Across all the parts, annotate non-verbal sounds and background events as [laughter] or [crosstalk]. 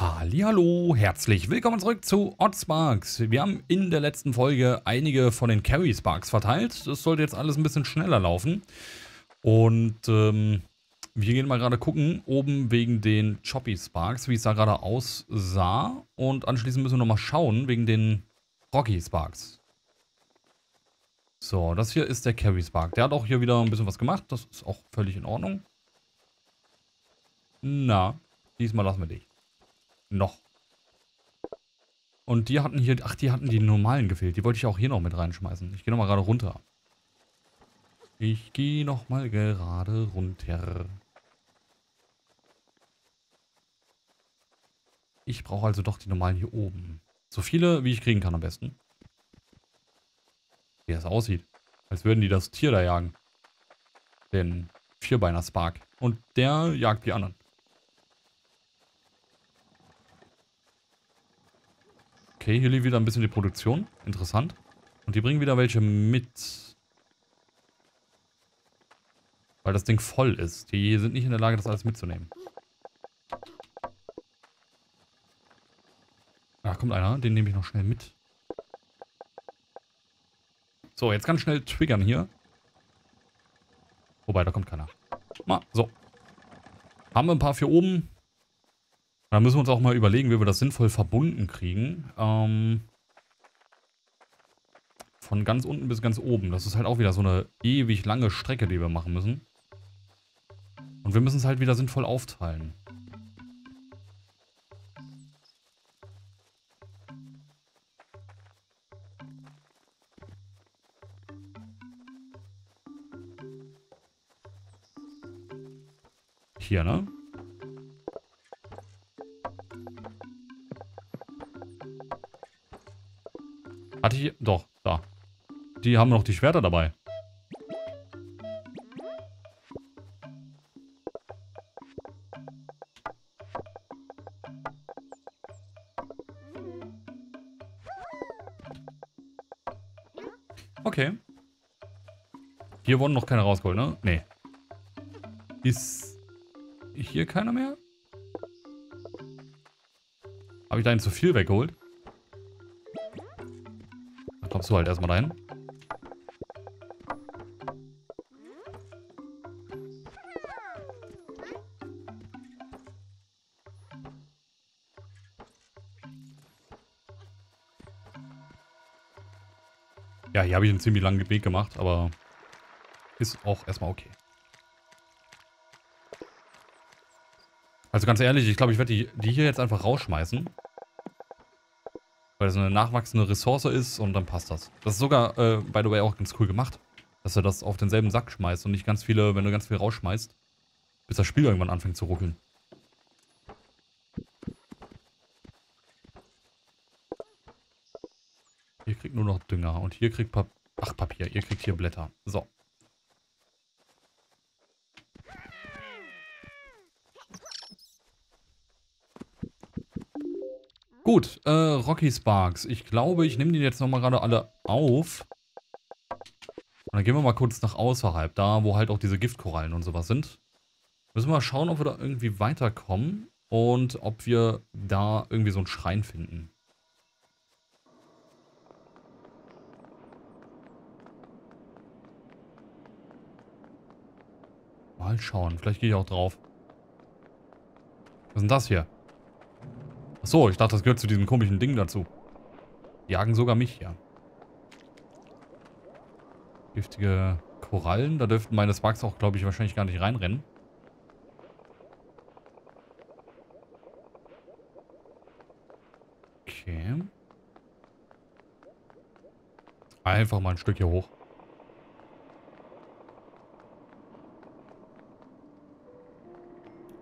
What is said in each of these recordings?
Hallo, herzlich willkommen zurück zu Oddsparks. Wir haben in der letzten Folge einige von den Carry Sparks verteilt. Das sollte jetzt alles ein bisschen schneller laufen. Und ähm, wir gehen mal gerade gucken, oben wegen den Choppy Sparks, wie es da gerade aussah. Und anschließend müssen wir nochmal schauen, wegen den Rocky Sparks. So, das hier ist der Carry Spark. Der hat auch hier wieder ein bisschen was gemacht. Das ist auch völlig in Ordnung. Na, diesmal lassen wir dich. Noch. Und die hatten hier, ach, die hatten die normalen gefehlt. Die wollte ich auch hier noch mit reinschmeißen. Ich gehe nochmal gerade runter. Ich gehe nochmal gerade runter. Ich brauche also doch die normalen hier oben. So viele, wie ich kriegen kann am besten. Wie das aussieht. Als würden die das Tier da jagen. Den Vierbeiner Spark. Und der jagt die anderen. Okay, hier lief wieder ein bisschen die Produktion. Interessant. Und die bringen wieder welche mit. Weil das Ding voll ist. Die sind nicht in der Lage, das alles mitzunehmen. Da kommt einer. Den nehme ich noch schnell mit. So, jetzt ganz schnell triggern hier. Wobei, da kommt keiner. Mal, so. Haben wir ein paar für oben. Da müssen wir uns auch mal überlegen, wie wir das sinnvoll verbunden kriegen. Ähm, von ganz unten bis ganz oben. Das ist halt auch wieder so eine ewig lange Strecke, die wir machen müssen. Und wir müssen es halt wieder sinnvoll aufteilen. Hier, ne? Hatte ich... Doch, da. Die haben noch die Schwerter dabei. Okay. Hier wurden noch keine rausgeholt, ne? Nee. Ist hier keiner mehr? Habe ich da einen zu viel weggeholt? Kommst du halt erstmal dahin. Ja, hier habe ich einen ziemlich langen Weg gemacht, aber ist auch erstmal okay. Also ganz ehrlich, ich glaube, ich werde die, die hier jetzt einfach rausschmeißen. Weil es eine nachwachsende Ressource ist und dann passt das. Das ist sogar, äh, by the way, auch ganz cool gemacht. Dass er das auf denselben Sack schmeißt und nicht ganz viele, wenn du ganz viel rausschmeißt, bis das Spiel irgendwann anfängt zu ruckeln. Hier kriegt nur noch Dünger und hier kriegt Pap Ach, Papier. Ihr kriegt hier Blätter. So. Gut, äh, Rocky Sparks. Ich glaube, ich nehme die jetzt nochmal gerade alle auf. Und dann gehen wir mal kurz nach außerhalb, da wo halt auch diese Giftkorallen und sowas sind. Müssen wir mal schauen, ob wir da irgendwie weiterkommen und ob wir da irgendwie so einen Schrein finden. Mal schauen, vielleicht gehe ich auch drauf. Was ist denn das hier? Achso, ich dachte, das gehört zu diesem komischen Ding dazu. Jagen sogar mich, ja. Giftige Korallen. Da dürften meine Sparks auch, glaube ich, wahrscheinlich gar nicht reinrennen. Okay. Einfach mal ein Stück hier hoch.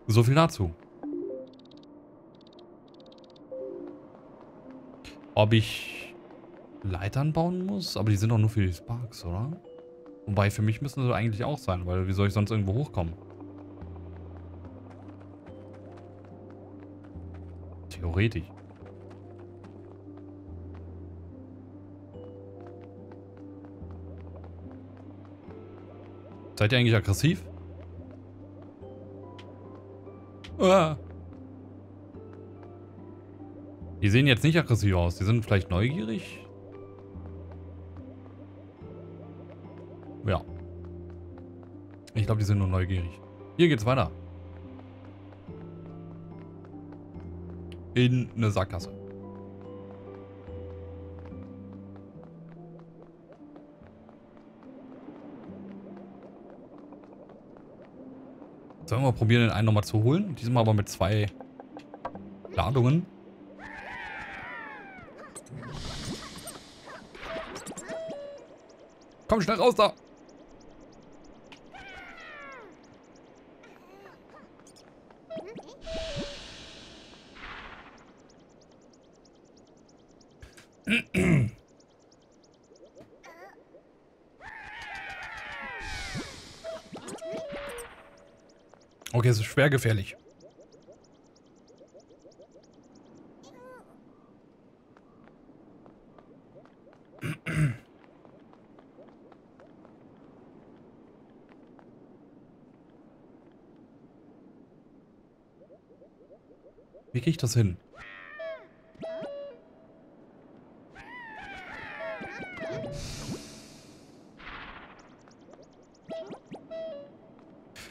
So viel dazu. Ob ich Leitern bauen muss? Aber die sind doch nur für die Sparks, oder? Wobei, für mich müssen sie eigentlich auch sein, weil wie soll ich sonst irgendwo hochkommen? Theoretisch. Seid ihr eigentlich aggressiv? Ah. Die sehen jetzt nicht aggressiv aus. Die sind vielleicht neugierig. Ja. Ich glaube, die sind nur neugierig. Hier geht's weiter. In eine Sackgasse. Sollen wir mal probieren, den einen nochmal zu holen? Diesmal aber mit zwei Ladungen. Komm schnell raus da! Okay, es ist schwer gefährlich. Kriege ich das hin?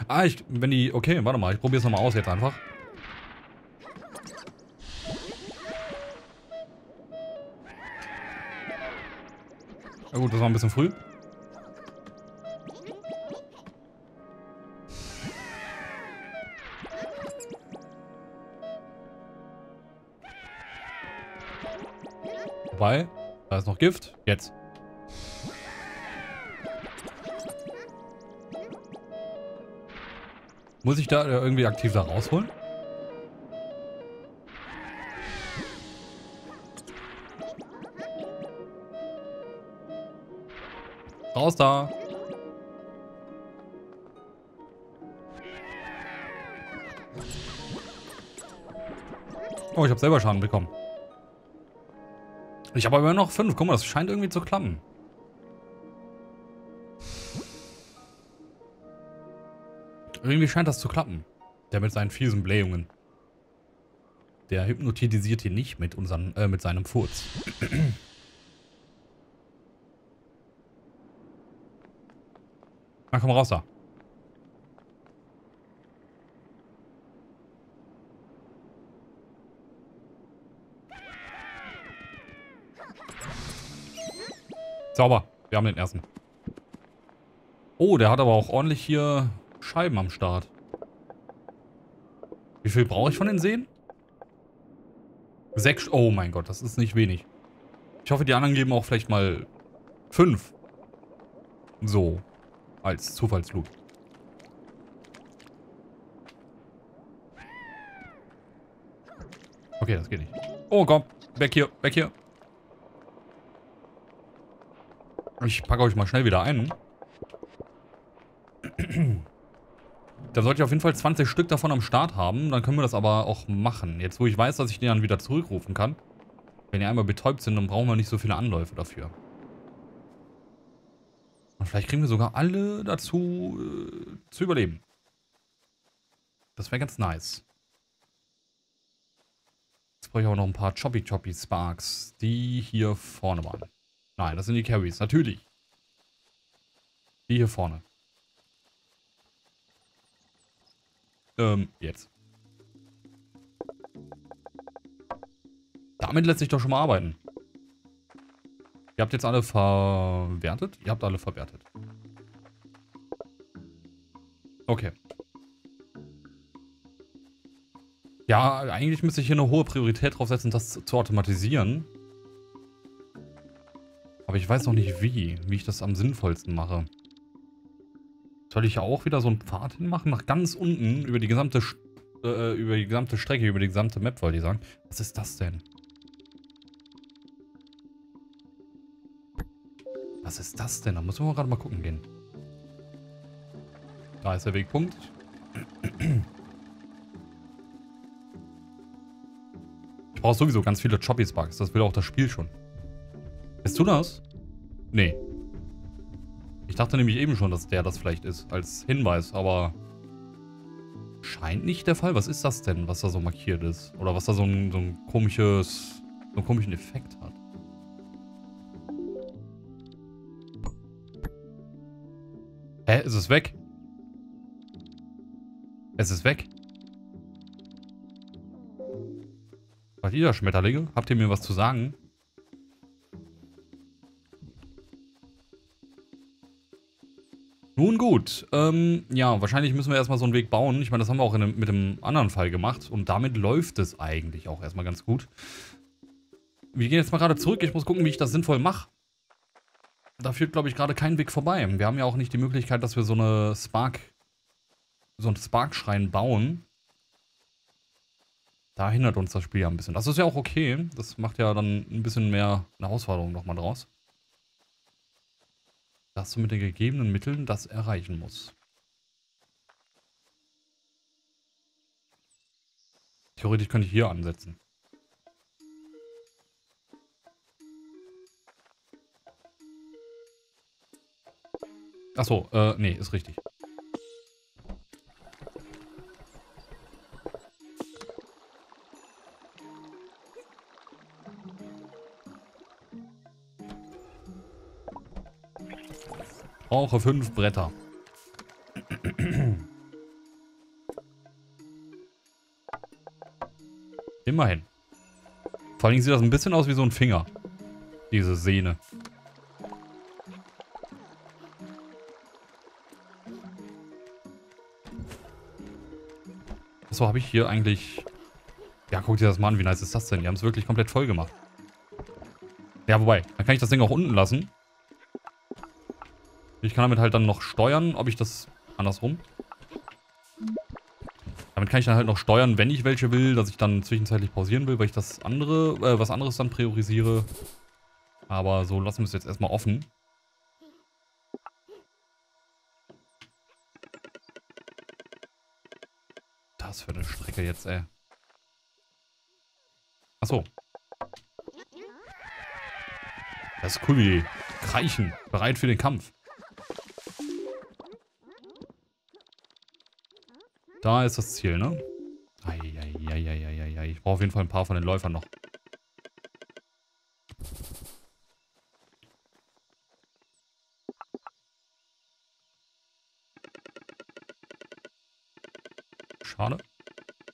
Ah, ich, wenn die, okay, warte mal, ich probiere es nochmal aus jetzt einfach. Na gut, das war ein bisschen früh. Wobei, da ist noch Gift. Jetzt. Muss ich da irgendwie aktiv da rausholen? Raus da! Oh, ich habe selber Schaden bekommen. Ich habe aber noch fünf. Guck mal, das scheint irgendwie zu klappen. Irgendwie scheint das zu klappen. Der mit seinen fiesen Blähungen. Der hypnotisiert hier nicht mit, unseren, äh, mit seinem Furz. [clears throat] Na, komm raus da. Sauber. Wir haben den ersten. Oh, der hat aber auch ordentlich hier Scheiben am Start. Wie viel brauche ich von den Seen? Sechs. Oh mein Gott, das ist nicht wenig. Ich hoffe, die anderen geben auch vielleicht mal fünf. So. Als Zufallsloot. Okay, das geht nicht. Oh komm, weg hier, weg hier. Ich packe euch mal schnell wieder ein. Da sollte ich auf jeden Fall 20 Stück davon am Start haben. Dann können wir das aber auch machen. Jetzt, wo ich weiß, dass ich den dann wieder zurückrufen kann. Wenn die einmal betäubt sind, dann brauchen wir nicht so viele Anläufe dafür. Und vielleicht kriegen wir sogar alle dazu, äh, zu überleben. Das wäre ganz nice. Jetzt brauche ich auch noch ein paar Choppy Choppy Sparks, die hier vorne waren. Nein, das sind die Carries, natürlich. Die hier vorne. Ähm, jetzt. Damit lässt sich doch schon mal arbeiten. Ihr habt jetzt alle verwertet? Ihr habt alle verwertet. Okay. Ja, eigentlich müsste ich hier eine hohe Priorität drauf setzen, das zu automatisieren. Aber ich weiß noch nicht wie, wie ich das am sinnvollsten mache. Soll ich ja auch wieder so einen Pfad hinmachen? Nach ganz unten, über die gesamte, äh, über die gesamte Strecke, über die gesamte Map, wollte ich sagen. Was ist das denn? Was ist das denn? Da müssen wir gerade mal gucken gehen. Da ist der Wegpunkt. Ich brauche sowieso ganz viele Choppy-Sparks. Das will auch das Spiel schon. Bist du das? Nee. Ich dachte nämlich eben schon, dass der das vielleicht ist, als Hinweis, aber scheint nicht der Fall. Was ist das denn, was da so markiert ist? Oder was da so ein, so ein komisches so einen komischen Effekt hat. Hä, ist es weg? Es ist weg. Seid ihr Schmetterlinge? Habt ihr mir was zu sagen? Gut, ähm, ja, wahrscheinlich müssen wir erstmal so einen Weg bauen. Ich meine, das haben wir auch einem, mit dem anderen Fall gemacht. Und damit läuft es eigentlich auch erstmal ganz gut. Wir gehen jetzt mal gerade zurück. Ich muss gucken, wie ich das sinnvoll mache. Da führt, glaube ich, gerade kein Weg vorbei. Wir haben ja auch nicht die Möglichkeit, dass wir so eine Spark, so einen Spark-Schrein bauen. Da hindert uns das Spiel ja ein bisschen. Das ist ja auch okay. Das macht ja dann ein bisschen mehr eine Herausforderung nochmal draus dass du mit den gegebenen Mitteln das erreichen musst. Theoretisch könnte ich hier ansetzen. Achso, äh, nee, ist richtig. Brauche fünf Bretter. Immerhin. Vor allem sieht das ein bisschen aus wie so ein Finger. Diese Sehne. So habe ich hier eigentlich... Ja, guck dir das mal an, wie nice ist das denn? Die haben es wirklich komplett voll gemacht. Ja, wobei, dann kann ich das Ding auch unten lassen. Ich kann damit halt dann noch steuern, ob ich das andersrum. Damit kann ich dann halt noch steuern, wenn ich welche will, dass ich dann zwischenzeitlich pausieren will, weil ich das andere, äh, was anderes dann priorisiere. Aber so lassen wir es jetzt erstmal offen. Das für eine Strecke jetzt, ey. Achso. Das ist cool, wie die kreichen. Bereit für den Kampf. Da ist das Ziel, ne? Eieieiei. Ich brauche auf jeden Fall ein paar von den Läufern noch. Schade.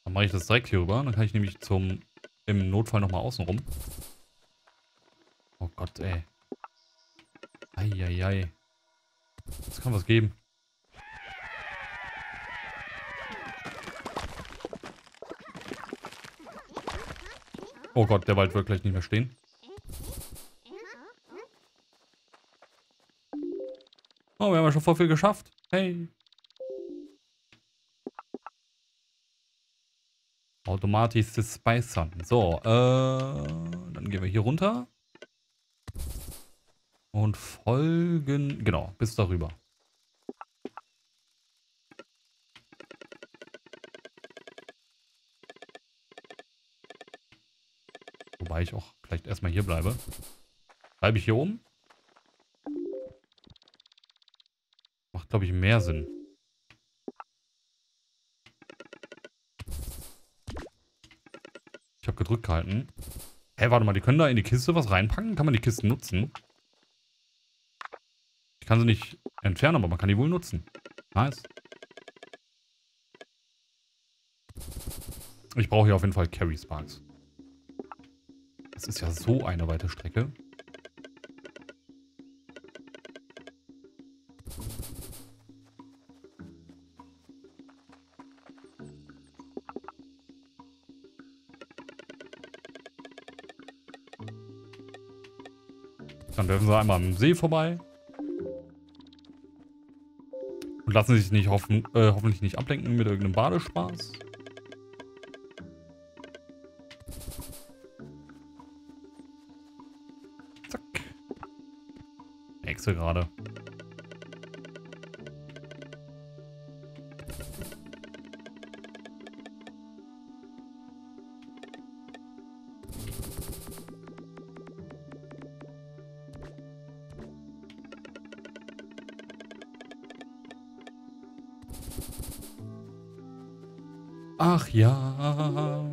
Dann mache ich das direkt hier rüber. Dann kann ich nämlich zum im Notfall nochmal außen rum. Oh Gott, ey. Eieiei. Das kann was geben. Oh Gott, der Wald wird gleich nicht mehr stehen. Oh, wir haben ja schon voll viel geschafft. Hey. Automatisches Speichern. So, äh, dann gehen wir hier runter. Und folgen, genau, bis darüber. Wobei ich auch vielleicht erstmal hier bleibe. Bleibe ich hier oben? Macht, glaube ich, mehr Sinn. Ich habe gedrückt gehalten. Hä, hey, warte mal, die können da in die Kiste was reinpacken? Kann man die Kisten nutzen? Ich kann sie nicht entfernen, aber man kann die wohl nutzen. Nice. Ich brauche hier auf jeden Fall Carry Sparks. Das ist ja so eine weite Strecke. Dann dürfen sie einmal am See vorbei. Und lassen sich nicht hoffen, äh, hoffentlich nicht ablenken mit irgendeinem Badespaß. Hexe gerade. Ach ja.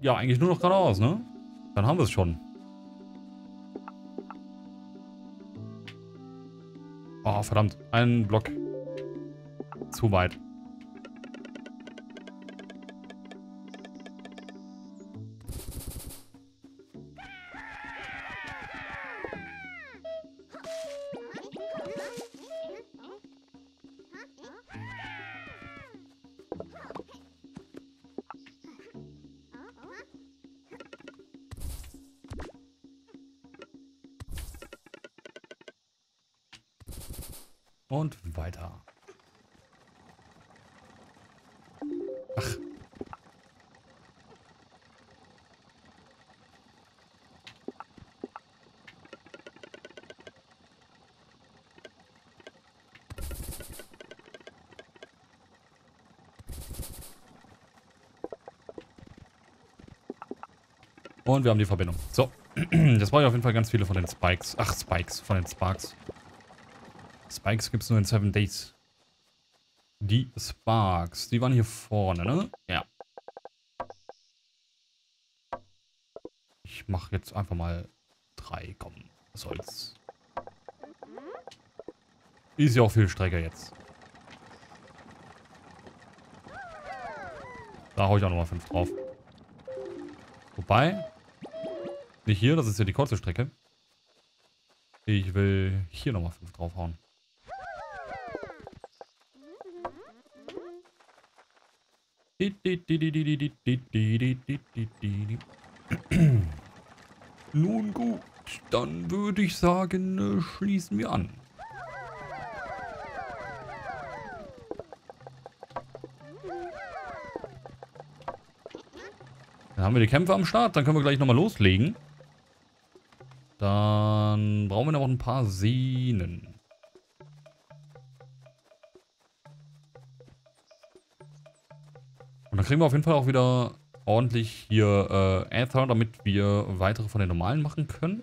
Ja, eigentlich nur noch geradeaus, ne? Dann haben wir es schon. Oh, verdammt. Ein Block. Zu weit. Und wir haben die Verbindung. So. [clears throat] Das brauche ich auf jeden Fall ganz viele von den Spikes. Ach, Spikes. Von den Sparks. Spikes gibt es nur in 7 Days. Die Sparks. Die waren hier vorne, ne? Ja. Ich mache jetzt einfach mal drei. Komm, was soll's. Ist ja auch viel Strecke jetzt. Da hau ich auch nochmal fünf drauf. Wobei, nicht hier, das ist ja die kurze Strecke. Ich will hier nochmal fünf draufhauen. Nun gut, dann würde ich sagen, schließen wir an. Dann haben wir die Kämpfe am Start, dann können wir gleich nochmal loslegen. Brauchen wir noch ein paar Sehnen. Und dann kriegen wir auf jeden Fall auch wieder ordentlich hier äh, Aether, damit wir weitere von den normalen machen können.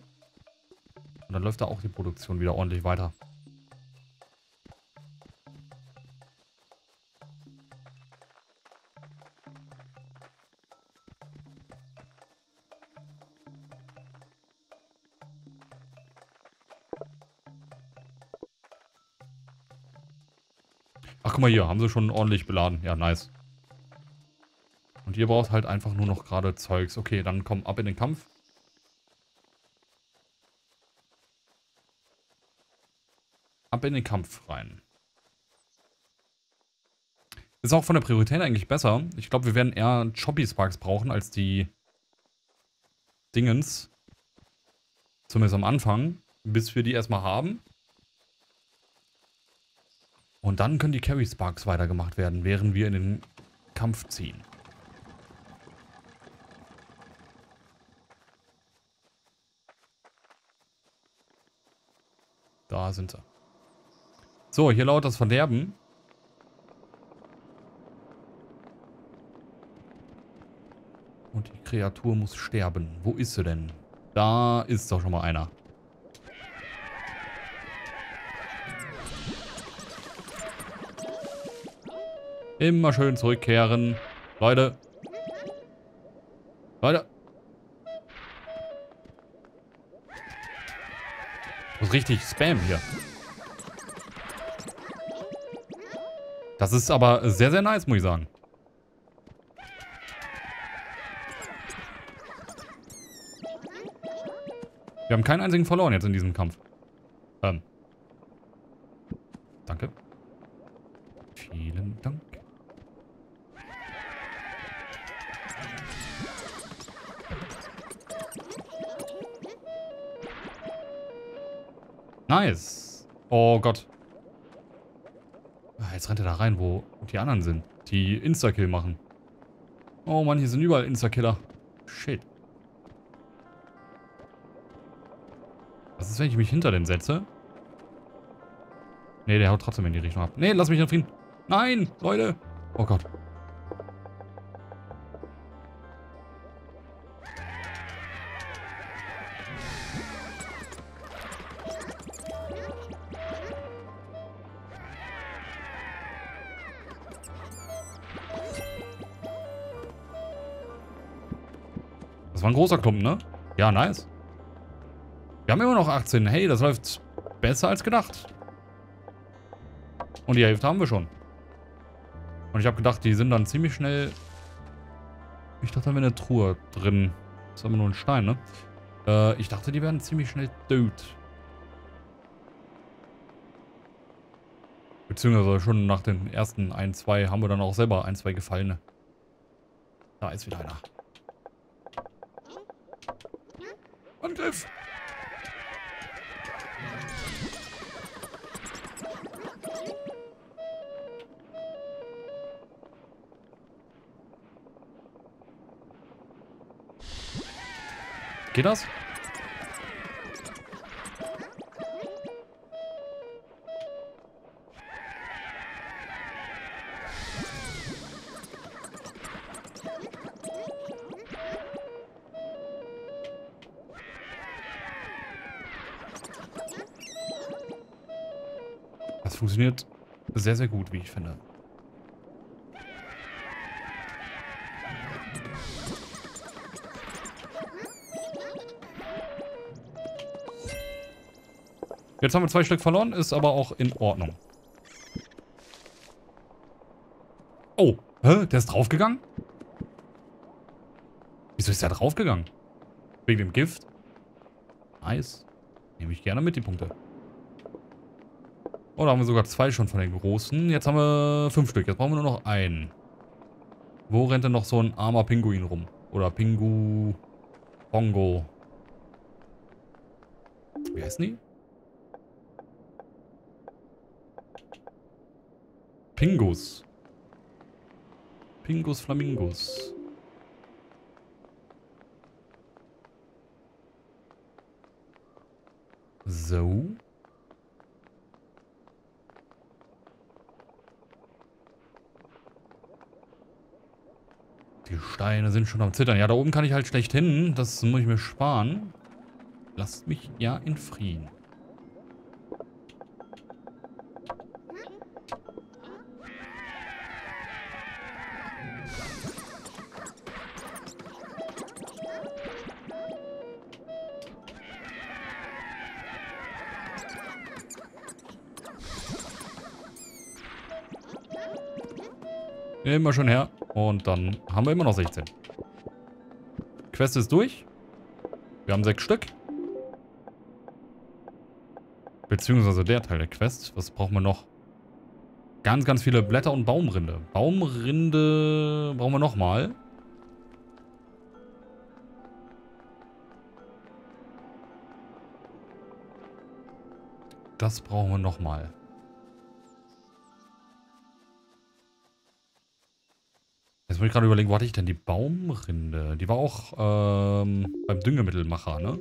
Und dann läuft da auch die Produktion wieder ordentlich weiter. Guck mal hier, haben sie schon ordentlich beladen. Ja, nice. Und ihr braucht halt einfach nur noch gerade Zeugs. Okay, dann komm ab in den Kampf. Ab in den Kampf rein. Ist auch von der Priorität eigentlich besser. Ich glaube, wir werden eher Choppy Sparks brauchen als die Dingens. Zumindest am Anfang. Bis wir die erstmal haben. Und dann können die Carry Sparks weitergemacht werden, während wir in den Kampf ziehen. Da sind sie. So, hier lautet das Verderben. Und die Kreatur muss sterben. Wo ist sie denn? Da ist doch schon mal einer. Immer schön zurückkehren. Leute. Leute. richtig Spam hier. Das ist aber sehr, sehr nice, muss ich sagen. Wir haben keinen einzigen verloren jetzt in diesem Kampf. Ähm. Nice. Oh Gott. Ah, jetzt rennt er da rein, wo die anderen sind. Die Insta-Kill machen. Oh Mann, hier sind überall Insta-Killer. Shit. Was ist, wenn ich mich hinter den setze? Ne, der haut trotzdem in die Richtung ab. Ne, lass mich in Frieden. Nein, Leute. Oh Gott. Ein großer Klumpen, ne? Ja, nice. Wir haben immer noch 18. Hey, das läuft besser als gedacht. Und die Hälfte haben wir schon. Und ich habe gedacht, die sind dann ziemlich schnell... Ich dachte, da wäre eine Truhe drin. Das ist aber nur ein Stein, ne? Äh, ich dachte, die werden ziemlich schnell tot. Beziehungsweise schon nach den ersten ein, zwei haben wir dann auch selber ein, zwei Gefallene. Da ist wieder einer. Angriff! Geht das? Funktioniert sehr, sehr gut, wie ich finde. Jetzt haben wir zwei Stück verloren, ist aber auch in Ordnung. Oh, hä? Der ist draufgegangen? Wieso ist der draufgegangen? Wegen dem Gift? Nice. Nehme ich gerne mit, die Punkte. Oh, da haben wir sogar zwei schon von den großen. Jetzt haben wir fünf Stück. Jetzt brauchen wir nur noch einen. Wo rennt denn noch so ein armer Pinguin rum? Oder Pingu... Bongo. Wie heißen die? Pingus. Pingus Flamingos. So. Die Steine sind schon am Zittern. Ja, da oben kann ich halt schlecht hin. Das muss ich mir sparen. Lasst mich ja in Frieden. Wir schon her. Und dann haben wir immer noch 16. Quest ist durch. Wir haben sechs Stück. Beziehungsweise der Teil der Quest. Was brauchen wir noch? Ganz, ganz viele Blätter und Baumrinde. Baumrinde brauchen wir nochmal. Das brauchen wir nochmal. Muss ich gerade überlegen, wo hatte ich denn die Baumrinde? Die war auch ähm, beim Düngemittelmacher, ne?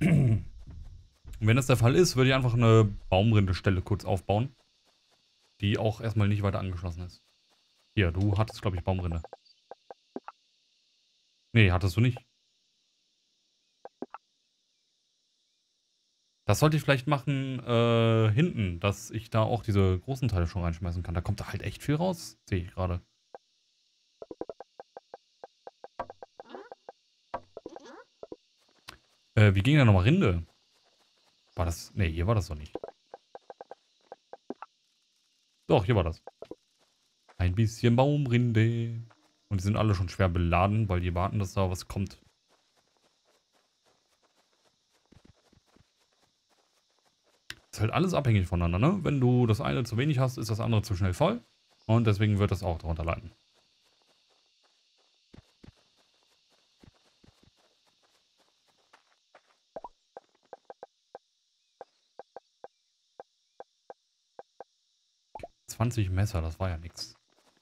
Und wenn das der Fall ist, würde ich einfach eine Baumrindestelle kurz aufbauen. Die auch erstmal nicht weiter angeschlossen ist. Hier, du hattest, glaube ich, Baumrinde. Nee, hattest du nicht. Das sollte ich vielleicht machen äh, hinten, dass ich da auch diese großen Teile schon reinschmeißen kann. Da kommt da halt echt viel raus, sehe ich gerade. Äh, wie ging da nochmal Rinde? War das... Ne, hier war das doch nicht. Doch, hier war das. Ein bisschen Baumrinde. Und die sind alle schon schwer beladen, weil die warten, dass da was kommt. Ist halt alles abhängig voneinander, ne? Wenn du das eine zu wenig hast, ist das andere zu schnell voll. Und deswegen wird das auch darunter leiden. ...20 Messer, das war ja nichts.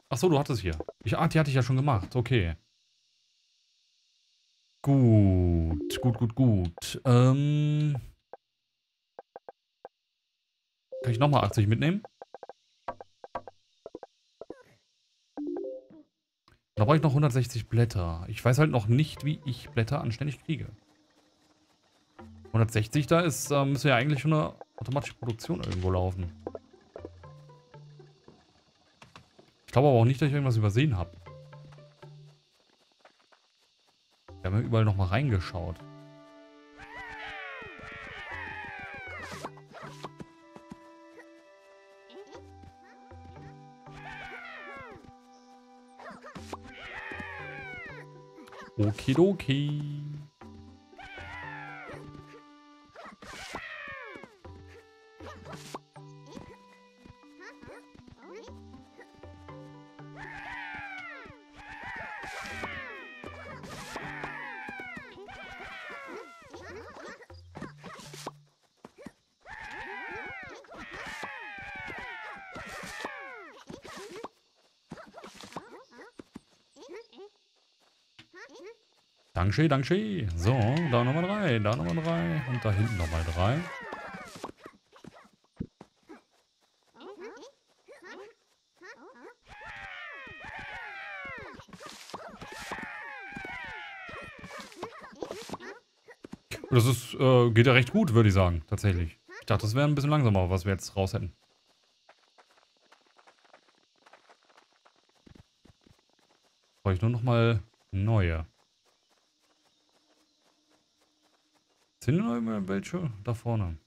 Ach so, du hattest hier. Ich, ah, die hatte ich ja schon gemacht. Okay. Gut, gut, gut, gut. Ähm... Kann ich nochmal 80 mitnehmen? Da brauche ich noch 160 Blätter. Ich weiß halt noch nicht, wie ich Blätter anständig kriege. 160 da ist, äh, müsste ja eigentlich schon eine automatische Produktion irgendwo laufen. Ich glaube aber auch nicht, dass ich irgendwas übersehen habe. Wir haben ja überall nochmal reingeschaut. オキドキ Dankeschön, Dankeschön. So, da nochmal drei, da nochmal drei und da hinten nochmal drei. Das ist, äh, geht ja recht gut, würde ich sagen, tatsächlich. Ich dachte, das wäre ein bisschen langsamer, was wir jetzt raus hätten. Brauche ich nur noch mal neue. Sind noch immer welche? Da vorne.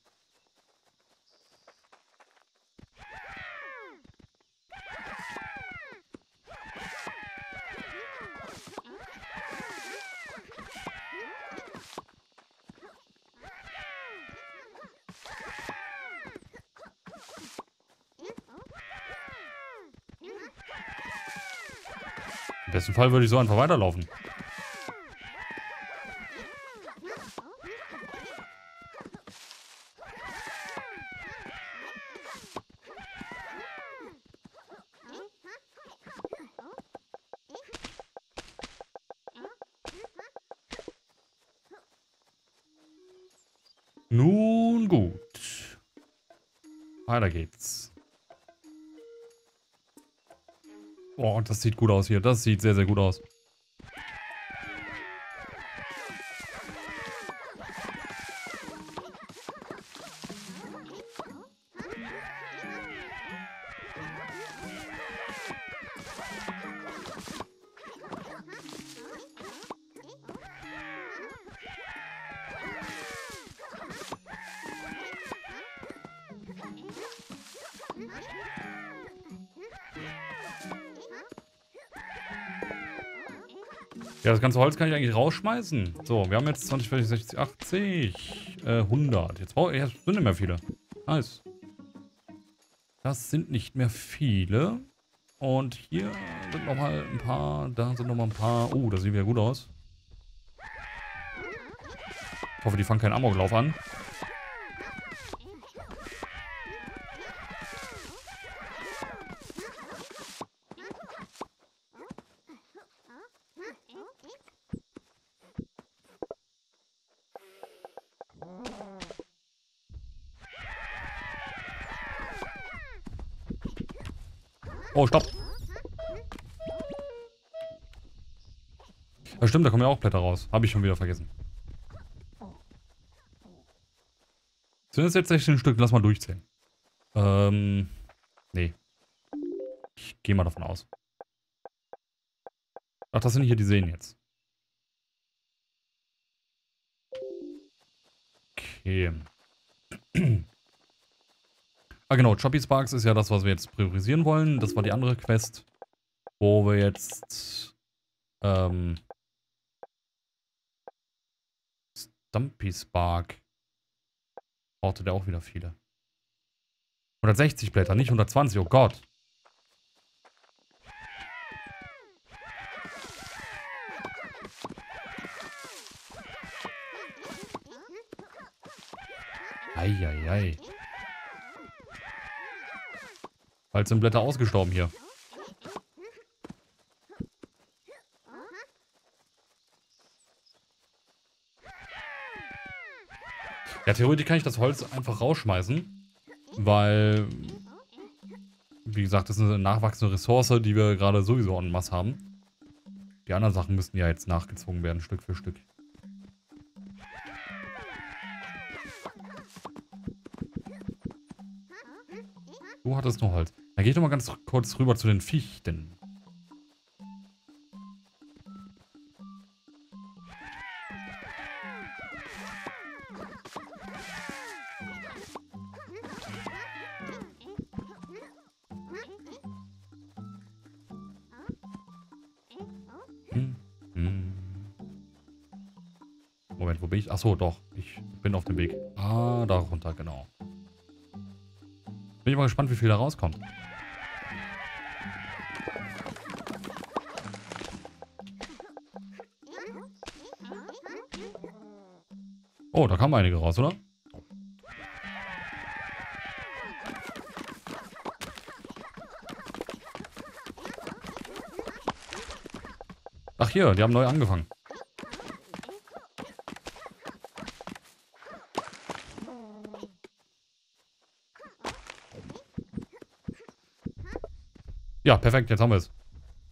Im besten Fall würde ich so einfach weiterlaufen. Nun gut. Weiter geht's. Oh, das sieht gut aus hier. Das sieht sehr, sehr gut aus. Das ganze Holz kann ich eigentlich rausschmeißen. So, wir haben jetzt 20, 40, 60, 80, äh, 100. Jetzt brauche ich, das sind nicht mehr viele. Nice. Das sind nicht mehr viele. Und hier sind nochmal ein paar, da sind nochmal ein paar. Oh, das sieht wieder gut aus. Ich hoffe, die fangen keinen Amoklauf an. Oh, stopp. Ja, stimmt, da kommen ja auch Blätter raus. Habe ich schon wieder vergessen. Sind das jetzt 16 Stück? Lass mal durchzählen. Ähm, nee. Ich gehe mal davon aus. Ach, das sind hier die Seen jetzt. Okay. [clears throat] Ah genau, Choppy Sparks ist ja das, was wir jetzt priorisieren wollen. Das war die andere Quest, wo wir jetzt ähm, Stumpy Spark brauchte der auch wieder viele. 160 Blätter, nicht 120, oh Gott. Eieiei. Ei, ei. Bald sind Blätter ausgestorben hier. Ja, theoretisch kann ich das Holz einfach rausschmeißen. Weil, wie gesagt, das ist eine nachwachsende Ressource, die wir gerade sowieso en masse haben. Die anderen Sachen müssten ja jetzt nachgezogen werden, Stück für Stück. Du hattest nur Holz. Dann geh ich doch mal ganz kurz rüber zu den Fichten. Hm, hm. Moment, wo bin ich? Achso, doch. Ich bin auf dem Weg. Ah, da runter, genau. Bin ich mal gespannt, wie viel da rauskommt. Oh, da kamen einige raus, oder? Ach hier, die haben neu angefangen. Ja, perfekt, jetzt haben wir es.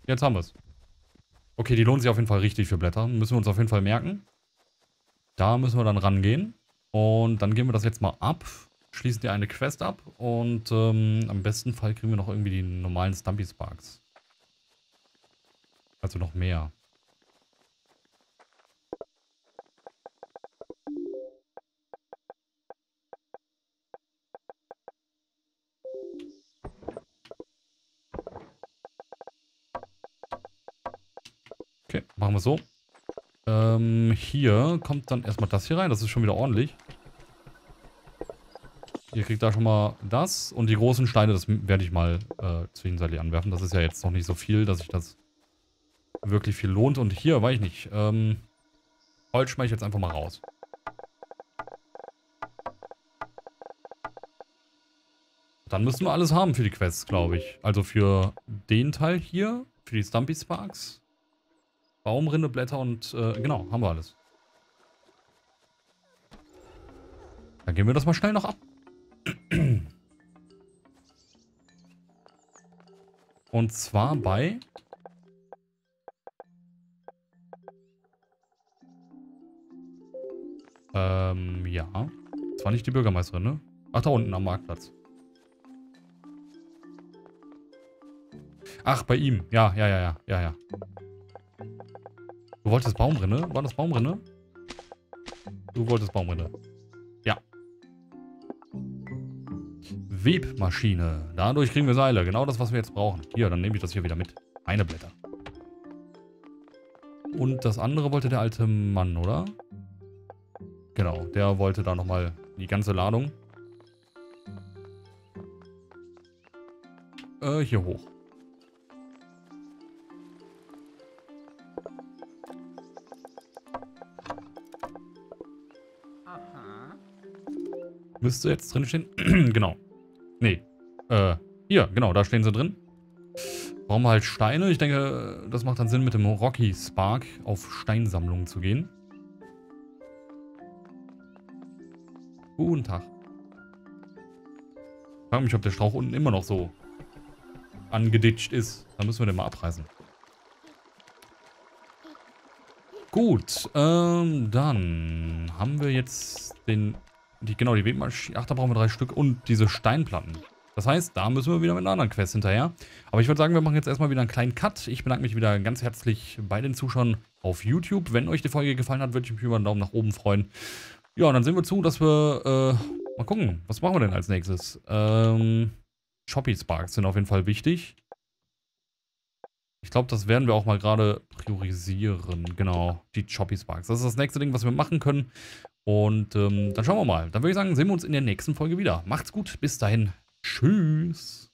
Jetzt haben wir es. Okay, die lohnen sich auf jeden Fall richtig für Blätter. Müssen wir uns auf jeden Fall merken. Da müssen wir dann rangehen. Und dann gehen wir das jetzt mal ab. Schließen die eine Quest ab. Und ähm, am besten Fall kriegen wir noch irgendwie die normalen Stumpy Sparks. Also noch mehr. Machen wir so. Ähm, hier kommt dann erstmal das hier rein. Das ist schon wieder ordentlich. Ihr kriegt da schon mal das. Und die großen Steine, das werde ich mal äh, zwischenzeitlich anwerfen. Das ist ja jetzt noch nicht so viel, dass sich das wirklich viel lohnt. Und hier, weiß ich nicht. Ähm, Holz schmeiße ich jetzt einfach mal raus. Dann müssen wir alles haben für die Quests, glaube ich. Also für den Teil hier, für die Stumpy Sparks. Baumrinde, Blätter und äh, genau, haben wir alles. Dann gehen wir das mal schnell noch ab. Und zwar bei... Ähm, ja. Das war nicht die Bürgermeisterin, ne? Ach, da unten am Marktplatz. Ach, bei ihm. Ja, ja, ja, ja, ja, ja. Du wolltest Baumrinne? War das Baumrinne? Du wolltest Baumrinne. Ja. Webmaschine. Dadurch kriegen wir Seile. Genau das, was wir jetzt brauchen. Hier, dann nehme ich das hier wieder mit. Eine Blätter. Und das andere wollte der alte Mann, oder? Genau, der wollte da nochmal die ganze Ladung. Äh, hier hoch. Müsste jetzt drin stehen. [clears throat] genau. Nee. Äh, hier, genau, da stehen sie drin. Brauchen wir halt Steine. Ich denke, das macht dann Sinn, mit dem Rocky Spark auf Steinsammlungen zu gehen. Guten Tag. Ich frage mich, ob der Strauch unten immer noch so angeditscht ist. Da müssen wir den mal abreißen. Gut, ähm, dann haben wir jetzt den die, genau, die Webmaschine. Ach, da brauchen wir drei Stück. Und diese Steinplatten. Das heißt, da müssen wir wieder mit einer anderen Quest hinterher. Aber ich würde sagen, wir machen jetzt erstmal wieder einen kleinen Cut. Ich bedanke mich wieder ganz herzlich bei den Zuschauern auf YouTube. Wenn euch die Folge gefallen hat, würde ich mich über einen Daumen nach oben freuen. Ja, und dann sehen wir zu, dass wir, äh, mal gucken, was machen wir denn als nächstes? Ähm, Choppy Sparks sind auf jeden Fall wichtig. Ich glaube, das werden wir auch mal gerade priorisieren. Genau, die Choppy Sparks. Das ist das nächste Ding, was wir machen können. Und ähm, dann schauen wir mal. Dann würde ich sagen, sehen wir uns in der nächsten Folge wieder. Macht's gut. Bis dahin. Tschüss.